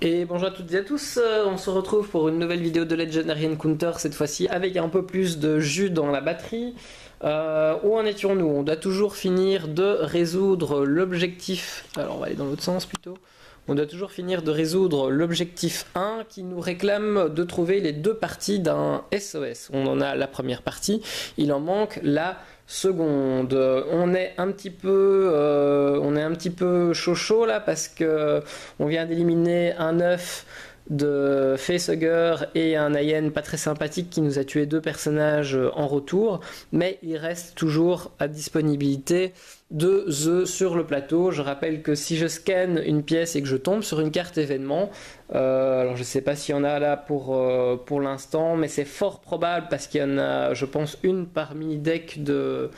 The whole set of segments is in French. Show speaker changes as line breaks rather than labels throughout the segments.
Et bonjour à toutes et à tous, euh, on se retrouve pour une nouvelle vidéo de Legendary Encounter, cette fois-ci avec un peu plus de jus dans la batterie. Euh, où en étions-nous? On doit toujours finir de résoudre l'objectif... Alors on va aller dans l'autre sens plutôt. On doit toujours finir de résoudre l'objectif 1 qui nous réclame de trouver les deux parties d'un SOS. On en a la première partie, il en manque la seconde. On est un petit peu, euh, on est un petit peu chaud chaud là parce que on vient d'éliminer un œuf de Facehugger et un Ayen pas très sympathique qui nous a tué deux personnages en retour, mais il reste toujours à disponibilité deux œufs sur le plateau. Je rappelle que si je scanne une pièce et que je tombe sur une carte événement, euh, alors je ne sais pas s'il y en a là pour, euh, pour l'instant, mais c'est fort probable parce qu'il y en a, je pense, une parmi deck de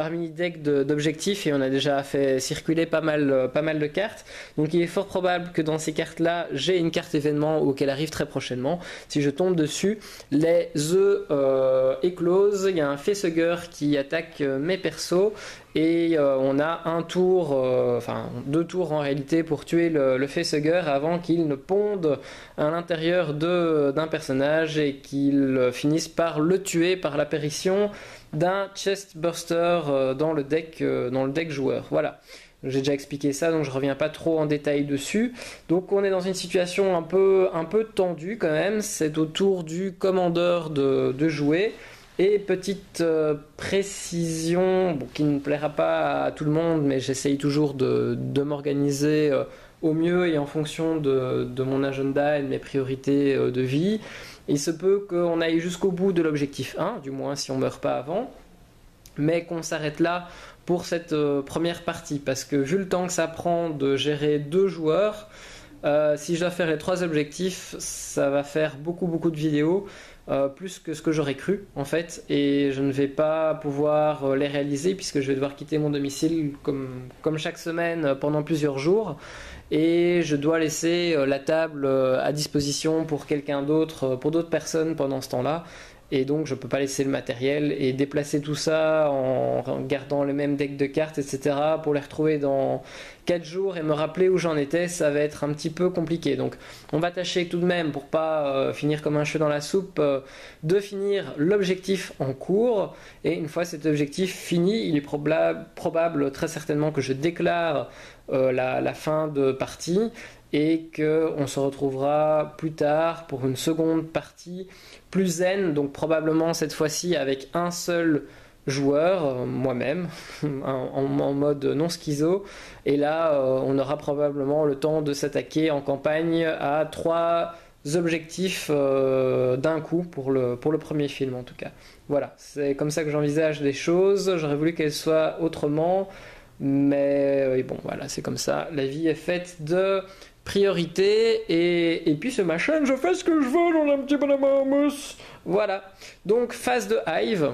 parmi deck d'objectifs et on a déjà fait circuler pas mal, euh, pas mal de cartes. Donc il est fort probable que dans ces cartes-là, j'ai une carte événement ou qu'elle arrive très prochainement. Si je tombe dessus, les œufs euh, éclosent. Il y a un facehugger qui attaque euh, mes persos et on a un tour, enfin deux tours en réalité pour tuer le, le facehugger avant qu'il ne ponde à l'intérieur d'un personnage et qu'il finisse par le tuer par l'apparition d'un chest burster euh, dans le deck euh, dans le deck joueur. Voilà. J'ai déjà expliqué ça, donc je reviens pas trop en détail dessus. Donc on est dans une situation un peu, un peu tendue quand même. C'est au tour du commandeur de, jouer. Et petite euh, précision qui ne plaira pas à tout le monde, mais j'essaye toujours de, m'organiser au mieux et en fonction de, de, mon agenda et de mes priorités de vie. Il se peut qu'on aille jusqu'au bout de l'objectif 1, du moins si on ne meurt pas avant, mais qu'on s'arrête là pour cette euh, première partie, parce que vu le temps que ça prend de gérer deux joueurs, euh, si je dois faire les trois objectifs, ça va faire beaucoup beaucoup de vidéos, euh, plus que ce que j'aurais cru en fait, et je ne vais pas pouvoir les réaliser puisque je vais devoir quitter mon domicile comme, comme chaque semaine pendant plusieurs jours et je dois laisser euh, la table euh, à disposition pour quelqu'un d'autre, euh, pour d'autres personnes pendant ce temps-là. Et donc je ne peux pas laisser le matériel et déplacer tout ça en gardant le même deck de cartes, etc. pour les retrouver dans 4 jours et me rappeler où j'en étais, ça va être un petit peu compliqué. Donc on va tâcher tout de même, pour pas finir comme un cheveu dans la soupe, de finir l'objectif en cours. Et une fois cet objectif fini, il est probable très certainement que je déclare euh, la, fin de partie et qu'on se retrouvera plus tard pour une seconde partie plus zen, donc probablement cette fois-ci avec un seul joueur, euh, moi-même, en, mode non schizo, et là euh, on aura probablement le temps de s'attaquer en campagne à trois objectifs d'un coup pour le, pour le premier film en tout cas. Voilà, c'est comme ça que j'envisage les choses, j'aurais voulu qu'elles soient autrement. Mais bon, voilà, c'est comme ça. La vie est faite de priorités. Et, et puis c'est ma chaîne, je fais ce que je veux dans un petit bonhomme à mousse. Voilà. Donc, phase de Hive.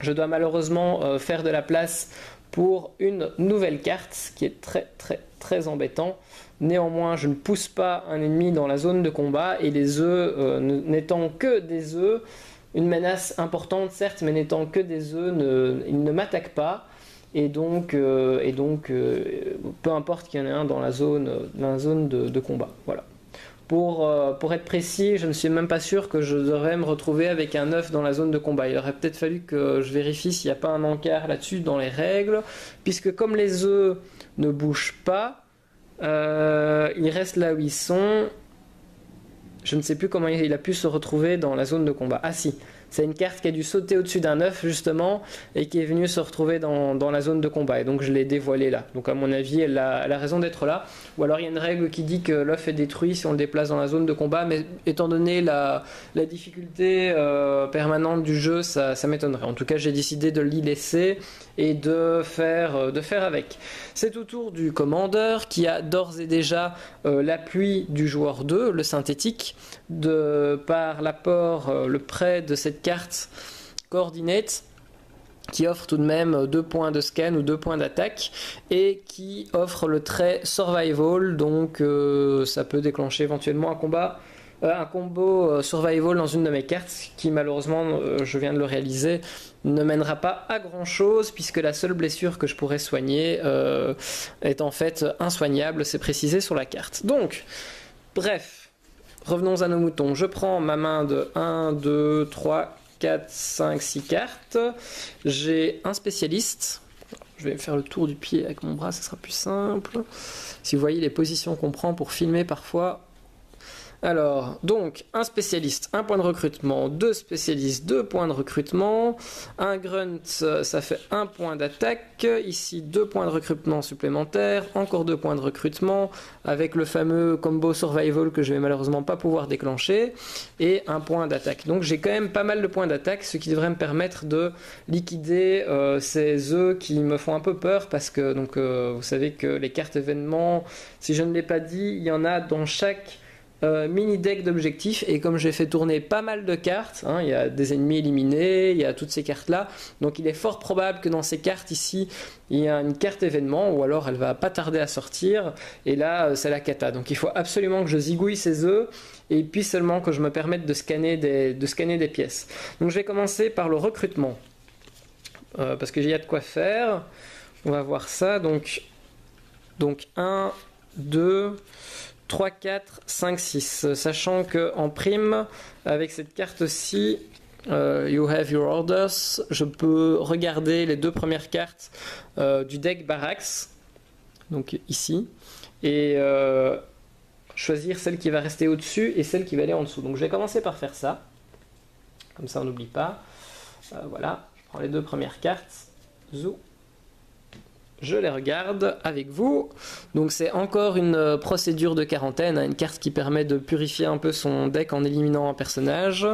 Je dois malheureusement euh, faire de la place pour une nouvelle carte, ce qui est très très très embêtant. Néanmoins, je ne pousse pas un ennemi dans la zone de combat et les œufs euh, n'étant que des œufs, une menace importante certes, mais n'étant que des œufs, ils ne m'attaquent pas et donc, euh, et donc euh, peu importe qu'il y en ait un dans la zone, dans la zone de, combat. Voilà. Pour, euh, pour, être précis, je ne suis même pas sûr que je devrais me retrouver avec un œuf dans la zone de combat. Il aurait peut-être fallu que je vérifie s'il n'y a pas un encart là-dessus dans les règles, puisque comme les œufs ne bougent pas, ils restent là où ils sont. Je ne sais plus comment il a pu se retrouver dans la zone de combat. Ah si, c'est une carte qui a dû sauter au-dessus d'un œuf justement et qui est venue se retrouver dans, la zone de combat. Et donc je l'ai dévoilé là. Donc à mon avis, elle a, raison d'être là. Ou alors il y a une règle qui dit que l'œuf est détruit si on le déplace dans la zone de combat. Mais étant donné la, difficulté euh, permanente du jeu, ça, m'étonnerait. En tout cas, j'ai décidé de l'y laisser et de faire, euh, de faire avec. C'est au tour du commandeur qui a d'ores et déjà euh, l'appui du joueur 2, le synthétique, de, par l'apport, le prêt de cette carte coordinate qui offre tout de même deux points de scan ou deux points d'attaque et qui offre le trait survival. Donc euh, ça peut déclencher éventuellement un combat euh, un combo euh, survival dans une de mes cartes qui malheureusement je viens de le réaliser ne mènera pas à grand chose puisque la seule blessure que je pourrais soigner est en fait insoignable c'est précisé sur la carte. Donc Bref, revenons à nos moutons. Je prends ma main de 1, 2, 3, 4, 5, 6 cartes. J'ai un spécialiste. Je vais faire le tour du pied avec mon bras, ça sera plus simple. Si vous voyez les positions qu'on prend pour filmer parfois, alors, donc, un spécialiste, un point de recrutement, deux spécialistes, deux points de recrutement, un grunt, ça fait un point d'attaque, ici deux points de recrutement supplémentaires, encore deux points de recrutement, avec le fameux combo survival que je vais malheureusement pas pouvoir déclencher, et un point d'attaque. Donc j'ai quand même pas mal de points d'attaque, ce qui devrait me permettre de liquider euh, ces œufs qui me font un peu peur, parce que donc, euh, vous savez que les cartes événements, si je ne l'ai pas dit, il y en a dans chaque euh, mini deck d'objectifs et comme j'ai fait tourner pas mal de cartes, hein, il y a des ennemis éliminés, il y a toutes ces cartes là, donc il est fort probable que dans ces cartes ici il y a une carte événement ou alors elle va pas tarder à sortir et là euh, c'est la cata. Donc il faut absolument que je zigouille ces œufs et puis seulement que je me permette de scanner des, de scanner des pièces. Donc je vais commencer par le recrutement euh, parce que j'ai a de quoi faire. On va voir ça donc donc 1 2 3, 4, 5, 6. Sachant que en prime, avec cette carte-ci, euh, You have your orders, je peux regarder les deux premières cartes euh, du deck Barax, donc ici, et euh, choisir celle qui va rester au-dessus et celle qui va aller en dessous. Donc je vais commencer par faire ça, comme ça on n'oublie pas. voilà, je prends les deux premières cartes, zou, je les regarde avec vous. Donc c'est encore une euh, procédure de quarantaine, hein, une carte qui permet de purifier un peu son deck en éliminant un personnage.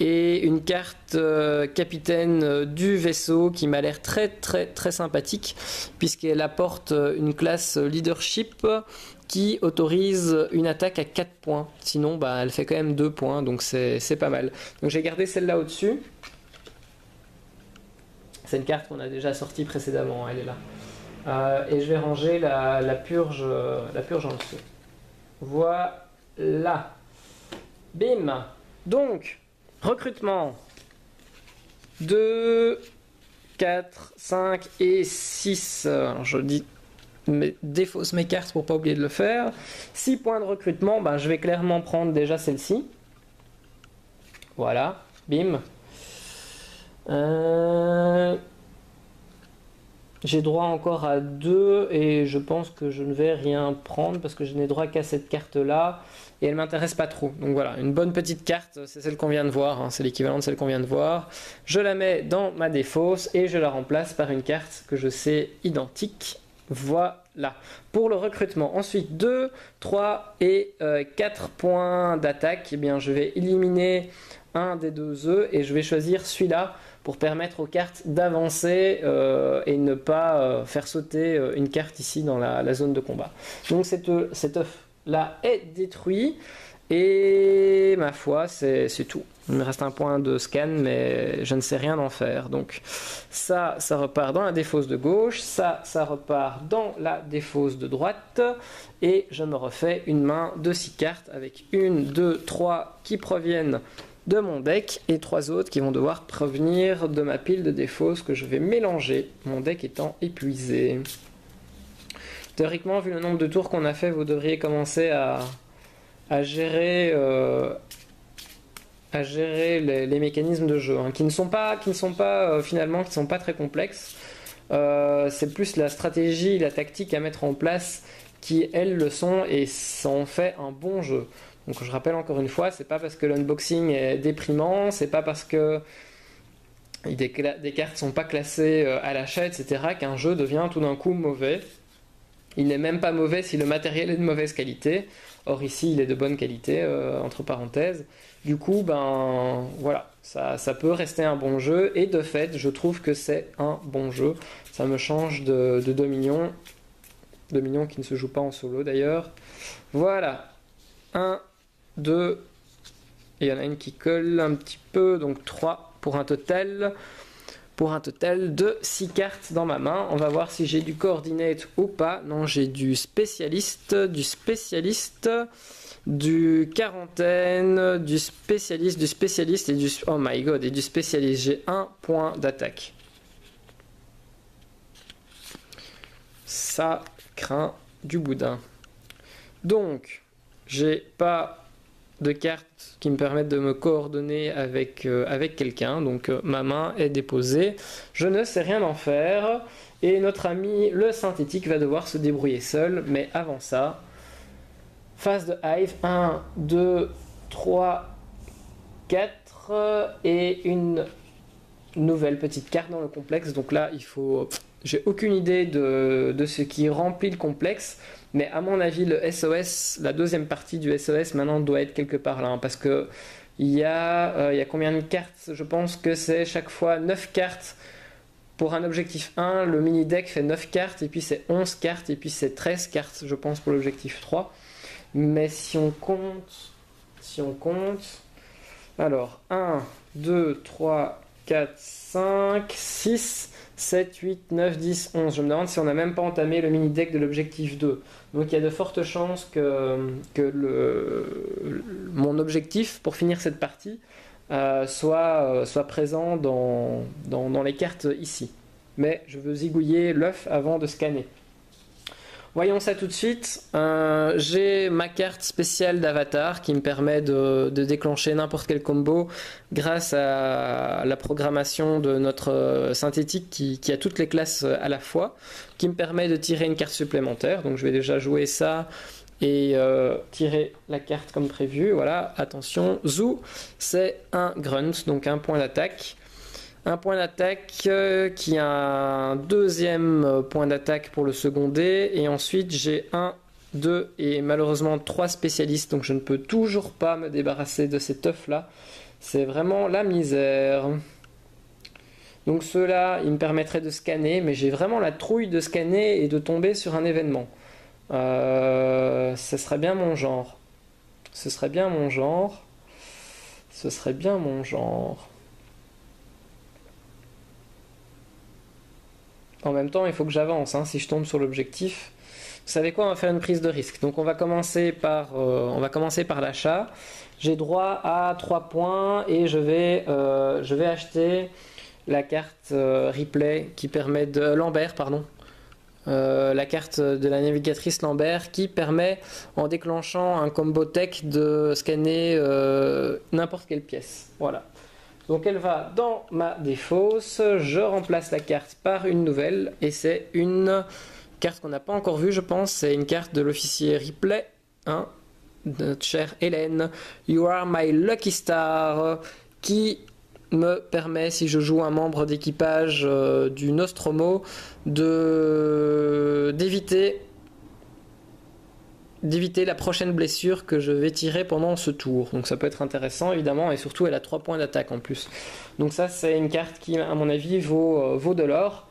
Et une carte euh, capitaine euh, du vaisseau qui m'a l'air très très très sympathique puisqu'elle apporte une classe leadership qui autorise une attaque à 4 points. Sinon bah, elle fait quand même 2 points donc c'est pas mal. Donc j'ai gardé celle-là au-dessus. C'est une carte qu'on a déjà sortie précédemment, elle est là. Euh, et je vais ranger la, purge, la purge en dessous. Voilà. Bim. Donc, recrutement. 2, 4, 5 et 6. Alors, je dis défausse mes cartes pour pas oublier de le faire. 6 points de recrutement, ben, je vais clairement prendre déjà celle-ci. Voilà, bim. Euh, j'ai droit encore à deux et je pense que je ne vais rien prendre parce que je n'ai droit qu'à cette carte là et elle m'intéresse pas trop. Donc voilà, une bonne petite carte, c'est celle qu'on vient de voir, hein. c'est l'équivalent de celle qu'on vient de voir. Je la mets dans ma défausse et je la remplace par une carte que je sais identique. Voilà. Pour le recrutement, ensuite 2, 3 et 4 euh, points d'attaque, eh bien je vais éliminer un des deux œufs et je vais choisir celui-là pour permettre aux cartes d'avancer euh, et ne pas euh, faire sauter euh, une carte ici dans la, zone de combat. Donc cet œuf là est détruit et ma foi c'est tout. Il me reste un point de scan mais je ne sais rien en faire. Donc ça, ça repart dans la défausse de gauche, ça, ça repart dans la défausse de droite et je me refais une main de 6 cartes avec une, deux, trois qui proviennent de mon deck et trois autres qui vont devoir provenir de ma pile de défausses que je vais mélanger, mon deck étant épuisé. Théoriquement, vu le nombre de tours qu'on a fait, vous devriez commencer à, gérer, euh, à gérer les, mécanismes de jeu, hein, qui ne sont pas, qui ne sont pas euh, finalement, très complexes. Euh, c'est plus la stratégie, la tactique à mettre en place qui, elles, le sont et ça en fait un bon jeu. Donc je rappelle encore une fois, c'est pas parce que l'unboxing est déprimant, c'est pas parce que des, des cartes sont pas classées euh, à l'achat, etc., qu'un jeu devient tout d'un coup mauvais. Il n'est même pas mauvais si le matériel est de mauvaise qualité. Or ici, il est de bonne qualité, euh, entre parenthèses. Du coup, ben voilà, ça, peut rester un bon jeu. Et de fait, je trouve que c'est un bon jeu. Ça me change de, de Dominion. Dominion qui ne se joue pas en solo d'ailleurs. Voilà. Un 2, et il y en a une qui colle un petit peu, donc 3 pour un total. Pour un total de 6 cartes dans ma main. On va voir si j'ai du coordinate ou pas. Non, j'ai du spécialiste, du spécialiste, du quarantaine, du spécialiste, du spécialiste et du... Oh my god, et du spécialiste. J'ai un point d'attaque. Ça craint du boudin. Donc, j'ai pas de carte qui me permettent de me coordonner avec, euh, avec quelqu'un. Donc euh, ma main est déposée. Je ne sais rien en faire. Et notre ami le synthétique va devoir se débrouiller seul. Mais avant ça, phase de Hive. 1, 2, 3, 4. Et une nouvelle petite carte dans le complexe. Donc là, il faut... J'ai aucune idée de ce qui remplit le complexe. Mais à mon avis, le SOS, la deuxième partie du SOS maintenant doit être quelque part là. Hein, parce que il y, a, euh, y a combien de cartes? Je pense que c'est chaque fois 9 cartes pour un objectif 1. Le mini deck fait 9 cartes, et puis c'est 11 cartes, et puis c'est 13 cartes, je pense, pour l'objectif 3. Mais si on compte. Si on compte. Alors, 1, 2, 3, 4, 5, 6. 7, 8, 9, 10, 11. Je me demande si on n'a même pas entamé le mini deck de l'objectif 2. Donc il y a de fortes chances que, mon objectif pour finir cette partie euh, soit, euh, soit présent dans les cartes ici. Mais je veux zigouiller l'œuf avant de scanner. Voyons ça tout de suite. Euh, j'ai ma carte spéciale d'avatar qui me permet de, déclencher n'importe quel combo grâce à la programmation de notre euh, synthétique qui, a toutes les classes à la fois, qui me permet de tirer une carte supplémentaire. Donc je vais déjà jouer ça et euh, tirer la carte comme prévu. Voilà, attention, Zou, c'est un grunt, donc un point d'attaque un point d'attaque euh, qui a un deuxième euh, point d'attaque pour le seconder et ensuite j'ai un, deux et malheureusement trois spécialistes. Donc je ne peux toujours pas me débarrasser de ces œuf là c'est vraiment la misère. Donc ceux-là ils me permettraient de scanner mais j'ai vraiment la trouille de scanner et de tomber sur un événement. Euh, ce serait bien mon genre. Ce serait bien mon genre. Ce serait bien mon genre En même temps, il faut que j'avance. Hein, si je tombe sur l'objectif, vous savez quoi On va faire une prise de risque. Donc on va commencer par, euh, l'achat. J'ai droit à 3 points et je vais, euh, je vais acheter la carte euh, replay qui permet de Lambert, pardon. la carte de la navigatrice Lambert qui permet, en déclenchant un combo tech, de scanner n'importe quelle pièce. Voilà. Donc elle va dans ma défausse, je remplace la carte par une nouvelle. Et c'est une carte qu'on n'a pas encore vue je pense, c'est une carte de l'officier Ripley, hein, notre chère Hélène, You are my lucky star, qui me permet, si je joue un membre d'équipage euh, du Nostromo, d'éviter d'éviter la prochaine blessure que je vais tirer pendant ce tour. Donc ça peut être intéressant évidemment et surtout elle a 3 points d'attaque en plus. Donc ça c'est une carte qui à mon avis vaut, euh, vaut de l'or.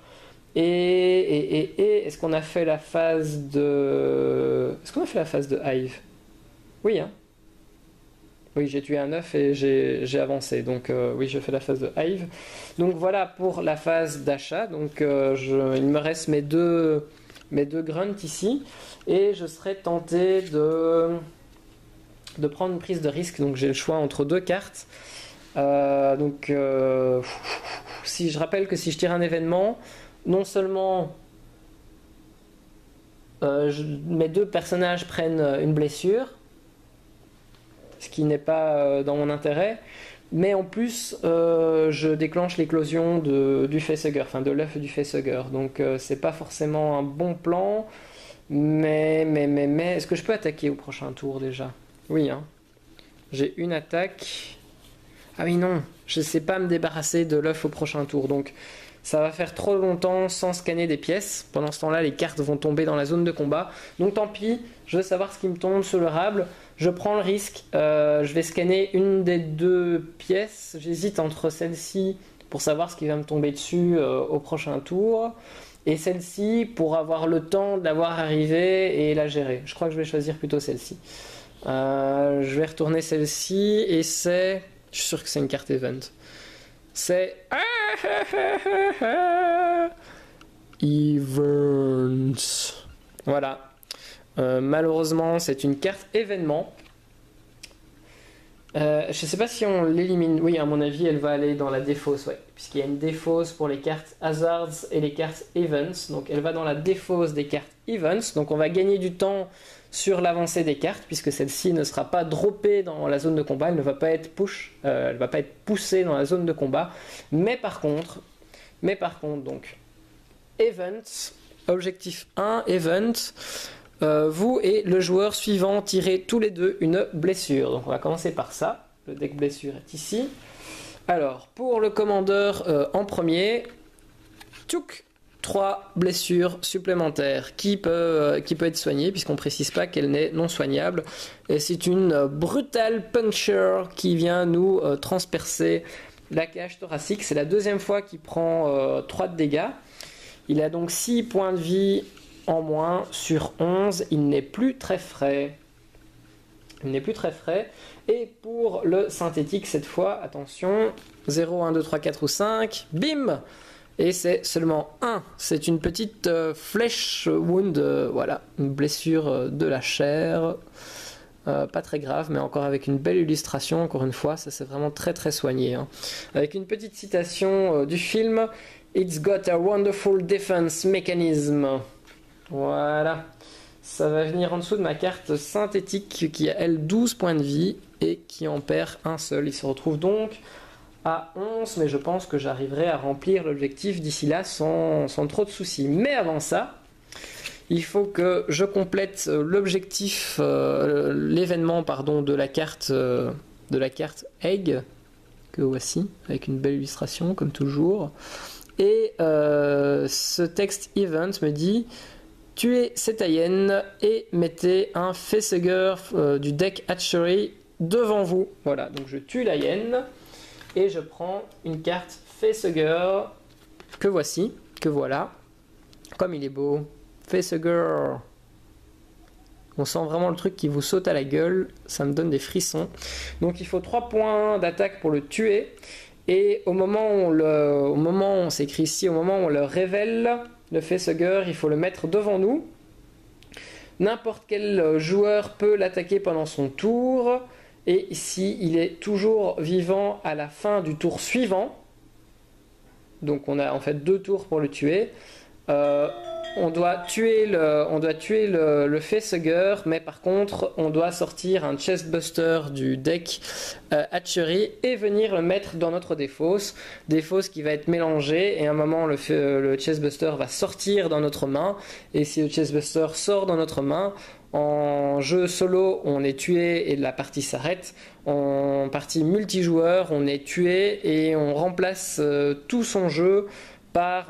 Et, est-ce qu'on a fait la phase de... Est-ce qu'on a fait la phase de Hive? Oui hein oui, j'ai tué un œuf et j'ai avancé. Donc euh, oui, je fais la phase de Hive. Donc voilà pour la phase d'achat. Donc euh, il me reste mes deux, mes deux grunts ici et je serais tenté de, prendre une prise de risque. Donc j'ai le choix entre deux cartes. Euh, donc euh, si je rappelle que si je tire un événement, non seulement euh, mes deux personnages prennent une blessure, ce qui n'est pas dans mon intérêt, mais en plus je déclenche l'éclosion du facehugger, enfin de l'œuf du facehugger. Donc c'est pas forcément un bon plan. Mais, mais, mais, mais, est-ce que je peux attaquer au prochain tour déjà? Oui, hein. J'ai une attaque. Ah oui, non, je sais pas me débarrasser de l'œuf au prochain tour. Donc, ça va faire trop longtemps sans scanner des pièces. Pendant ce temps-là, les cartes vont tomber dans la zone de combat. Donc, tant pis, je veux savoir ce qui me tombe sur le rable. Je prends le risque. Euh, je vais scanner une des deux pièces. J'hésite entre celle-ci pour savoir ce qui va me tomber dessus euh, au prochain tour et celle-ci pour avoir le temps d'avoir arrivé et la gérer. Je crois que je vais choisir plutôt celle-ci. Euh, je vais retourner celle-ci et c'est. Je suis sûr que c'est une carte event. C'est. Events. Voilà. Euh, malheureusement, c'est une carte événement. Euh, je sais pas si on l'élimine. Oui, à mon avis, elle va aller dans la défausse. Puisqu'il y a une défausse pour les cartes Hazards et les cartes Events. Donc elle va dans la défausse des cartes Events. Donc on va gagner du temps sur l'avancée des cartes, puisque celle-ci ne sera pas droppée dans la zone de combat, elle ne va pas être push, euh, elle va pas être poussée dans la zone de combat. Mais par contre, mais par contre, donc, Events, objectif 1, Event, euh, vous et le joueur suivant tirez tous les deux une blessure. Donc on va commencer par ça. Le deck blessure est ici. Alors, pour le commandeur euh, en premier, tchouk, 3 blessures supplémentaires qui peut, euh, qui peut être soignée, puisqu'on ne précise pas qu'elle n'est non soignable. Et c'est une brutale puncture qui vient nous transpercer la cage thoracique. C'est la deuxième fois qu'il prend 3 de dégâts. Il a donc 6 points de vie en moins sur 11. Il n'est plus très frais. Il n'est plus très frais. Et pour le synthétique, cette fois, attention, 0, 1, 2, 3, 4 ou 5, bim Et c'est seulement 1. C'est une petite euh, flèche wound, euh, voilà, une blessure euh, de la chair. pas très grave, mais encore avec une belle illustration, encore une fois, ça c'est vraiment très très soigné. Hein. Avec une petite citation du film It's got a wonderful defense mechanism. Voilà. Ça va venir en dessous de ma carte synthétique qui a elle 12 points de vie et qui en perd un seul. Il se retrouve donc à 11, mais je pense que j'arriverai à remplir l'objectif d'ici là sans, trop de soucis. Mais avant ça, il faut que je complète l'objectif, euh, l'événement de la carte euh, de la carte Egg que voici avec une belle illustration comme toujours. Et euh, ce texte event me dit tuez cette hyène et mettez un facehugger euh, du deck Hatchery devant vous. Voilà, donc je tue la et je prends une carte facehugger que voici, que voilà. Comme il est beau, facehugger. On sent vraiment le truc qui vous saute à la gueule, ça me donne des frissons. Donc il faut 3 points d'attaque pour le tuer. Et au moment où on s'écrit ici, au moment où on le révèle, le facehugger, il faut le mettre devant nous. N'importe quel joueur peut l'attaquer pendant son tour. Et ici, il est toujours vivant à la fin du tour suivant. Donc on a en fait deux tours pour le tuer. Euh, on doit tuer le, on mais par contre, on doit sortir un chestbuster du deck euh, Hatchery et venir le mettre dans notre défausse. Défausse qui va être mélangée et à un moment, le, le chestbuster va sortir dans notre main. Et si le chestbuster sort dans notre main, en jeu solo, on est tué et la partie s'arrête. En partie multijoueur, on est tué et on remplace euh, tout son jeu par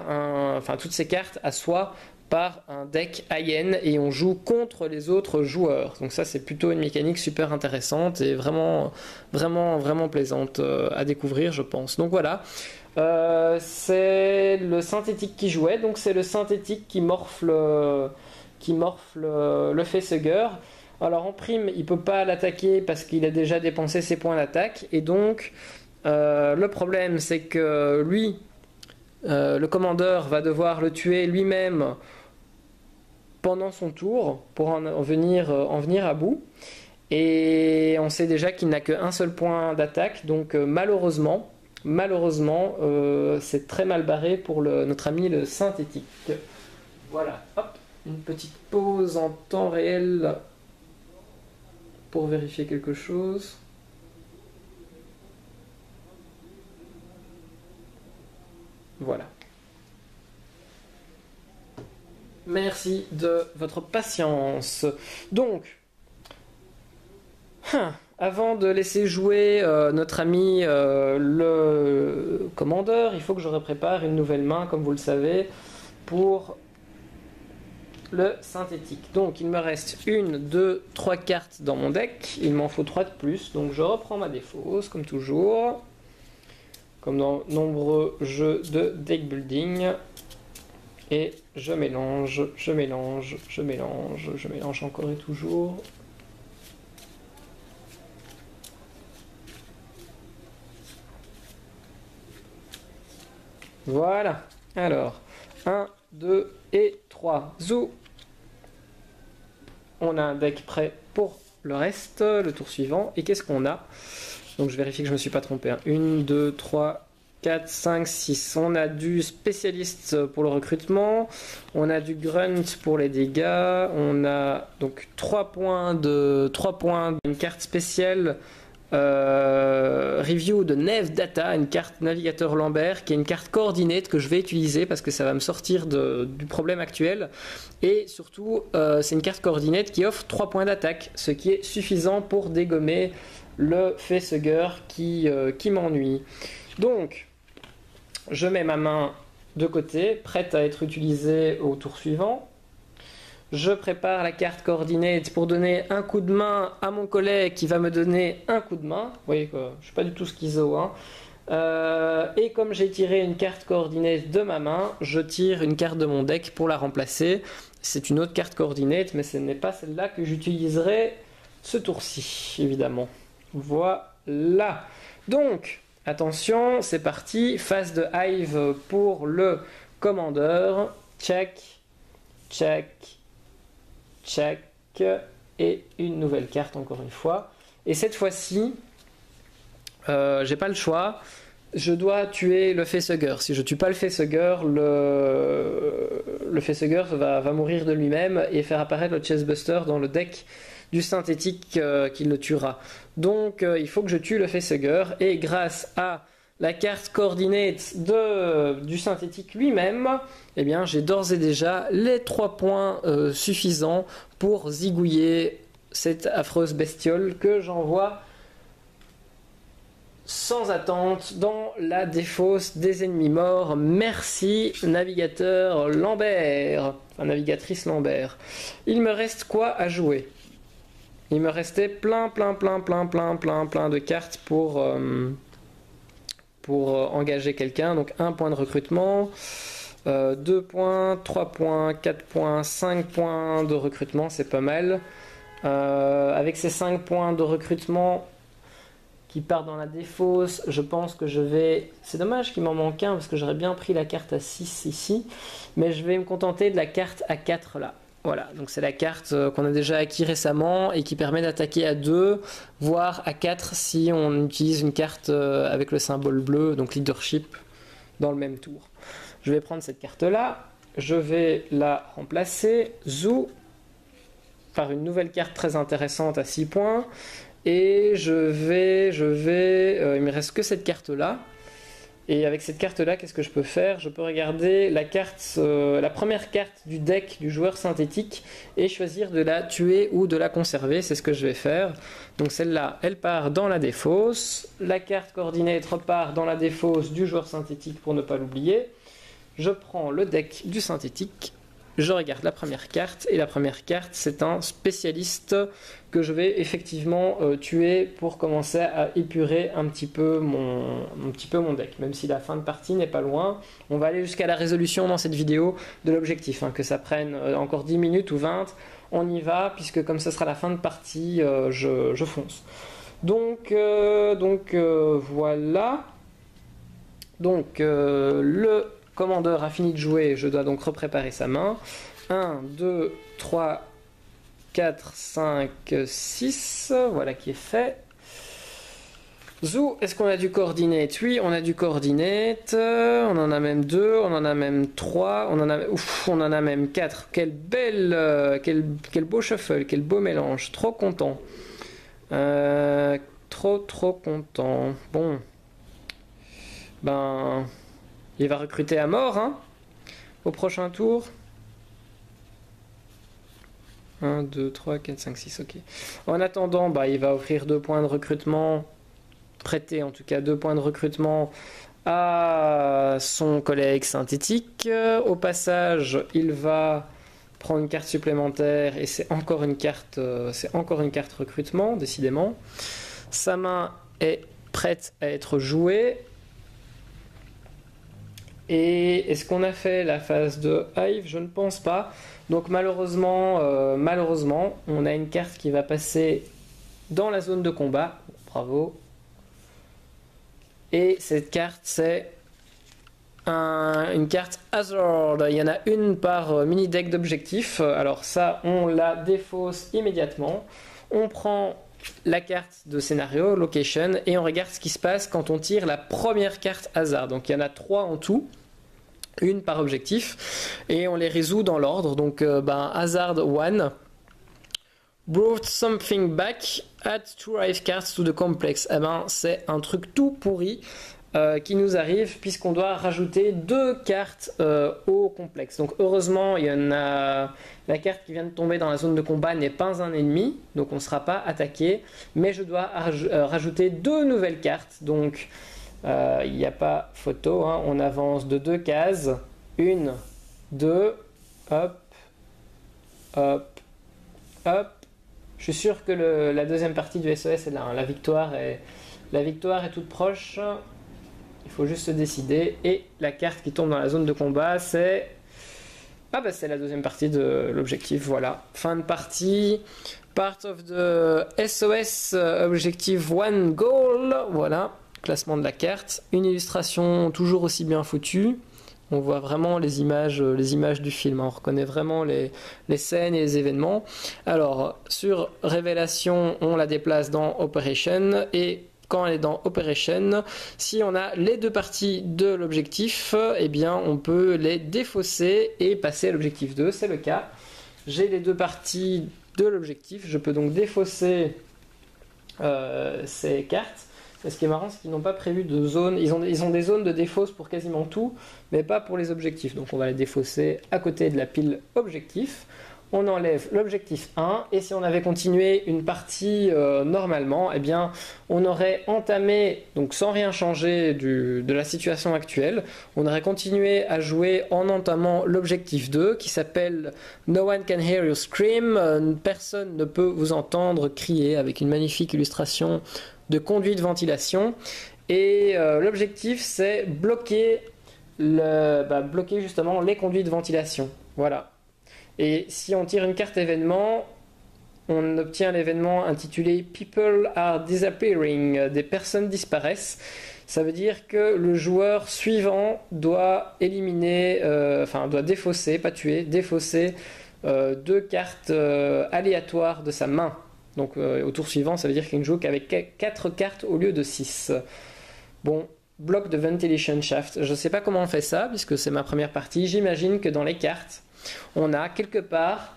enfin toutes ces cartes à soi par un deck IN et on joue contre les autres joueurs. Donc ça c'est plutôt une mécanique super intéressante et vraiment vraiment vraiment plaisante euh, à découvrir je pense. Donc voilà. Euh, c'est le synthétique qui jouait, donc c'est le synthétique qui morfle qui morfle le facehugger. Alors en prime, il peut pas l'attaquer parce qu'il a déjà dépensé ses points d'attaque et donc euh, le problème c'est que lui, le commandeur va devoir le tuer lui-même pendant son tour pour en, venir, euh, en venir à bout. Et on sait déjà qu'il n'a qu'un seul point d'attaque, donc euh, malheureusement, malheureusement, euh, c'est très mal barré pour notre ami le synthétique. Voilà, hop, une petite pause en temps réel pour vérifier quelque chose. Voilà. Merci de votre patience. Donc, hein, avant de laisser jouer euh, notre ami euh, le commandeur, il faut que je prépare une nouvelle main, comme vous le savez, pour le synthétique. Donc il me reste une, deux, trois cartes dans mon deck. Il m'en faut trois de plus. Donc je reprends ma défausse, comme toujours. Comme dans nombreux jeux de deck building. Et je mélange, je mélange, je mélange, je mélange encore et toujours. Voilà. Alors, 1, 2 et 3. Zou. On a un deck prêt pour le reste, le tour suivant. Et qu'est-ce qu'on a? Donc je vérifie que je ne me suis pas trompé. 1, 2, 3, 4, 5, 6. On a du spécialiste pour le recrutement. On a du grunt pour les dégâts. On a donc 3 points de 3 points d'une carte spéciale euh, review de Nev Data, une carte navigateur Lambert, qui est une carte coordinate que je vais utiliser parce que ça va me sortir du problème actuel. Et surtout, euh, c'est une carte coordinate qui offre 3 points d'attaque, ce qui est suffisant pour dégommer le facehugger qui, euh, qui m'ennuie. Donc, je mets ma main de côté, prête à être utilisée au tour suivant. Je prépare la carte coordinate pour donner un coup de main à mon collègue qui va me donner un coup de main. Vous voyez que je suis pas du tout schizo. Hein. Euh, et comme j'ai tiré une carte coordinate de ma main, je tire une carte de mon deck pour la remplacer. C'est une autre carte coordinate, mais ce n'est pas celle-là que j'utiliserai ce tour-ci, évidemment. Voilà. Donc, attention, c'est parti. Phase de Hive pour le commandeur. Check, check, check et une nouvelle carte encore une fois. Et cette fois-ci, euh, j'ai pas le choix. Je dois tuer le facehugger. Si je tue pas le facehugger, le, le va, mourir de lui-même et faire apparaître le chestbuster dans le deck du synthétique euh, qui le tuera. Donc euh, il faut que je tue le facehugger et grâce à la carte coordinate du synthétique lui-même, eh bien j'ai d'ores et déjà les trois points euh, suffisants pour zigouiller cette affreuse bestiole que j'envoie sans attente dans la défausse des ennemis morts. Merci navigateur Lambert, navigatrice Lambert. Il me reste quoi à jouer? Il me restait plein, plein, plein, plein, plein, plein, plein de cartes pour... Euh, euh, engager quelqu'un. Donc un point de recrutement, 2 euh, points, 3 points, 4 points, 5 points de recrutement, c'est pas mal. Euh, avec ces 5 points de recrutement qui partent dans la défausse, je pense que je vais... C'est dommage qu'il m'en manque un parce que j'aurais bien pris la carte à 6 ici. Mais je vais me contenter de la carte à 4 là. Voilà, donc c'est la carte euh, qu'on a déjà acquis récemment et qui permet d'attaquer à 2, voire à 4 si on utilise une carte euh, avec le symbole bleu, donc leadership, dans le même tour. Je vais prendre cette carte-là, je vais la remplacer, zou, par une nouvelle carte très intéressante à 6 points, et je vais, je vais, euh, il me reste que cette carte-là, et avec cette carte-là, qu'est-ce que je peux faire? Je peux regarder la carte, euh, la première carte du deck du joueur synthétique et choisir de la tuer ou de la conserver. C'est ce que je vais faire. Donc celle-là, elle part dans la défausse. La carte coordinate repart dans la défausse du joueur synthétique pour ne pas l'oublier. Je prends le deck du synthétique je regarde la première carte et la première carte c'est un spécialiste que je vais effectivement euh, tuer pour commencer à épurer un petit, peu mon, deck. Même si la fin de partie n'est pas loin on va aller jusqu'à la résolution dans cette vidéo de l'objectif hein, que ça prenne euh, encore 10 minutes ou 20 on y va puisque comme ça sera la fin de partie euh, je, je, fonce. Donc, donc voilà. Donc le commandeur a fini de jouer, je dois donc repréparer sa main. 1, 2, 3, 4, 5, 6. Voilà qui est fait. Zou, est-ce qu'on a du coordinate? Oui, on a du coordinate. On en a même deux, on en a même trois, on en a, on en a même quatre. Quel bel, quel, quel, beau shuffle, quel beau mélange. Trop content. Euh, trop, trop content. Bon. Ben, il va recruter à mort hein, au prochain tour. 1, 2, 3, 4, 5, 6, ok. En attendant, bah, il va offrir deux points de recrutement, prêter en tout cas deux points de recrutement à son collègue synthétique. Au passage, il va prendre une carte supplémentaire et c'est encore une carte, euh, c'est encore une carte recrutement, décidément. Sa main est prête à être jouée. Et est-ce qu'on a fait la phase de Hive? Je ne pense pas. Donc malheureusement, euh, malheureusement, on a une carte qui va passer dans la zone de combat. Bravo. Et cette carte, c'est une carte Hazard. Il y en a une par euh, mini deck d'objectifs. Alors ça, on la défausse immédiatement. On prend la carte de scénario, location, et on regarde ce qui se passe quand on tire la première carte hasard. Donc il y en a trois en tout une par objectif, et on les résout dans l'ordre. Donc, euh, ben, Hazard 1, brought something back, add two arrive cards to the complex. Eh ben, c'est un truc tout pourri. Euh, qui nous arrive puisqu'on doit rajouter deux cartes euh, au complexe. Donc heureusement, il y a la carte qui vient de tomber dans la zone de combat n'est pas un ennemi, donc on ne sera pas attaqué, mais je dois rajouter deux nouvelles cartes. Donc il n'y a pas photo, hein. on avance de deux cases. Une, deux, hop, hop, hop. Je suis sûr que la deuxième partie du SOS est là. Hein. La, victoire est, la victoire est toute proche. Il faut juste se décider. Et la carte qui tombe dans la zone de combat, c'est. Ah bah c'est la deuxième partie de l'objectif, voilà. Fin de partie. Part of the SOS euh, Objective One Goal, voilà classement de la carte, une illustration toujours aussi bien foutue. On voit vraiment les images, euh, du film. Hein. On reconnaît vraiment les, scènes et les événements. Alors, sur Révélation, on la déplace dans Operation. Et quand elle est dans Operation, si on a les deux parties de l'objectif, eh bien, on peut les défausser et passer à l'objectif 2. C'est le cas. J'ai les deux parties de l'objectif. Je peux donc défausser euh, ces cartes ce qui est marrant, c'est qu'ils n'ont pas prévu de zone. Ils ont, des zones de défausse pour quasiment tout, mais pas pour les objectifs. Donc on va les défausser à côté de la pile objectif. On enlève l'objectif 1 et si on avait continué une partie euh, normalement, eh bien on aurait entamé, donc sans rien changer de la situation actuelle, on aurait continué à jouer en entamant l'objectif 2 qui s'appelle No one can hear you scream, euh, personne ne peut vous entendre crier avec une magnifique illustration de conduite-ventilation. Et euh, l'objectif, c'est bloquer, le, bah, bloquer justement les conduits de ventilation. Voilà. Et si on tire une carte événement, on obtient l'événement intitulé People are disappearing, des personnes disparaissent. Ça veut dire que le joueur suivant doit éliminer, euh, enfin doit défausser, pas tuer, défausser euh, deux cartes aléatoires de sa main. Donc euh, au tour suivant, ça veut dire qu'il ne joue qu'avec 4 cartes au lieu de 6. Bon, bloc de Ventilation Shaft. Je ne sais pas comment on fait ça, puisque c'est ma première partie. J'imagine que dans les cartes, on a quelque part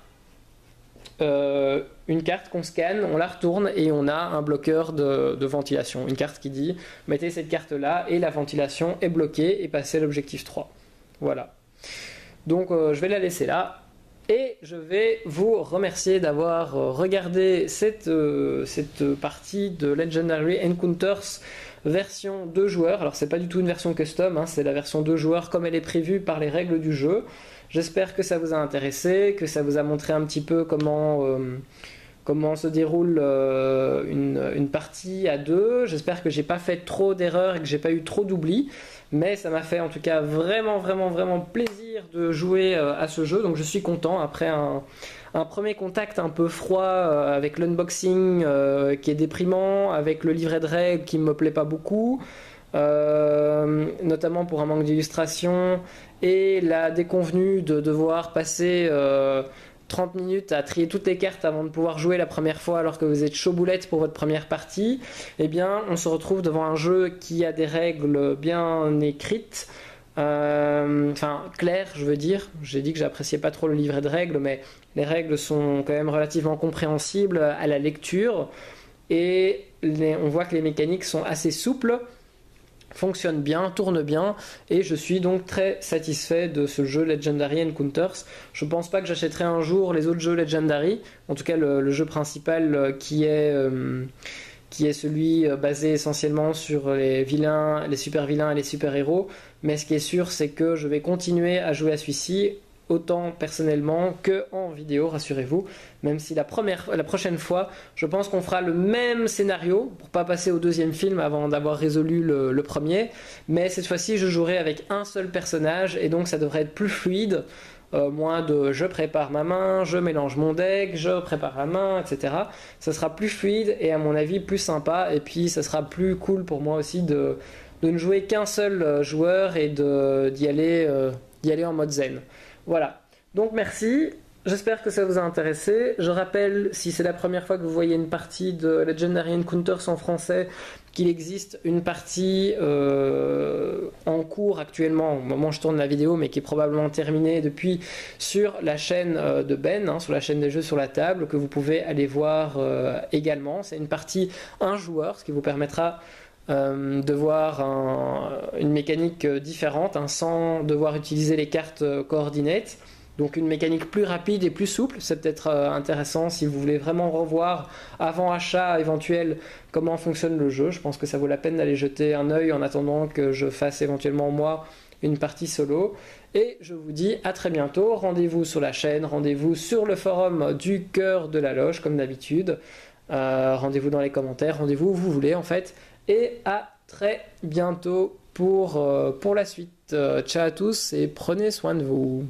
euh, une carte qu'on scanne, on la retourne et on a un bloqueur de, ventilation. Une carte qui dit mettez cette carte là et la ventilation est bloquée et passez l'objectif 3. Voilà. Donc euh, je vais la laisser là. Et je vais vous remercier d'avoir euh, regardé cette, euh, cette partie de Legendary Encounters version 2 joueurs. Alors c'est pas du tout une version custom, hein, c'est la version 2 joueurs comme elle est prévue par les règles du jeu. J'espère que ça vous a intéressé, que ça vous a montré un petit peu comment, euh, comment se déroule une, une, partie à deux. J'espère que j'ai pas fait trop d'erreurs et que j'ai pas eu trop d'oublis. Mais ça m'a fait en tout cas vraiment, vraiment, vraiment plaisir de jouer euh, à ce jeu. Donc je suis content après un, premier contact un peu froid euh, avec l'unboxing euh, qui est déprimant, avec le livret de règles qui me plaît pas beaucoup. notamment pour un manque d'illustration et la déconvenue de devoir passer 30 minutes à trier toutes les cartes avant de pouvoir jouer la première fois alors que vous êtes chaud boulette pour votre première partie, eh bien on se retrouve devant un jeu qui a des règles bien écrites, enfin claires je veux dire. J'ai dit que j'appréciais pas trop le livret de règles, mais les règles sont quand même relativement compréhensibles à la lecture et on voit que les mécaniques sont assez souples fonctionne bien, tourne bien, et je suis donc très satisfait de ce jeu Legendary Encounters. Je pense pas que j'achèterai un jour les autres jeux Legendary, en tout cas le, jeu principal euh, qui est euh, qui est celui euh, basé essentiellement sur les vilains, les super vilains et les super héros. Mais ce qui est sûr, c'est que je vais continuer à jouer à celui-ci autant personnellement que en vidéo, rassurez-vous. Même si la, première, la prochaine fois, je pense qu'on fera le même scénario pour pas passer au deuxième film avant d'avoir résolu le, premier. Mais cette fois-ci, je jouerai avec un seul personnage et donc ça devrait être plus fluide. Euh, moins de je prépare ma main, je mélange mon deck, je prépare la main, etc. Ça sera plus fluide et à mon avis plus sympa. Et puis ça sera plus cool pour moi aussi de ne jouer qu'un seul joueur et d'y aller, aller en mode zen. Voilà. Donc merci. J'espère que ça vous a intéressé. Je rappelle, si c'est la première fois que vous voyez une partie de Legendary Encounters en français, qu'il existe une partie euh, en cours actuellement, au moment où je tourne la vidéo, mais qui est probablement terminée depuis, sur la chaîne euh, de Ben, hein, sur la chaîne des jeux sur la table, que vous pouvez aller voir euh, également. C'est une partie un joueur, ce qui vous permettra de voir une mécanique différente, hein, sans devoir utiliser les cartes coordinates. Donc une mécanique plus rapide et plus souple, c'est peut-être euh, intéressant si vous voulez vraiment revoir avant achat éventuel comment fonctionne le jeu. Je pense que ça vaut la peine d'aller jeter un œil en attendant que je fasse éventuellement moi une partie solo. Et je vous dis à très bientôt. Rendez-vous sur la chaîne, rendez-vous sur le forum du cœur de la loge comme d'habitude. Euh, rendez-vous dans les commentaires, rendez-vous où vous voulez en fait. Et à très bientôt pour, euh, pour la suite. ciao à tous et prenez soin de vous.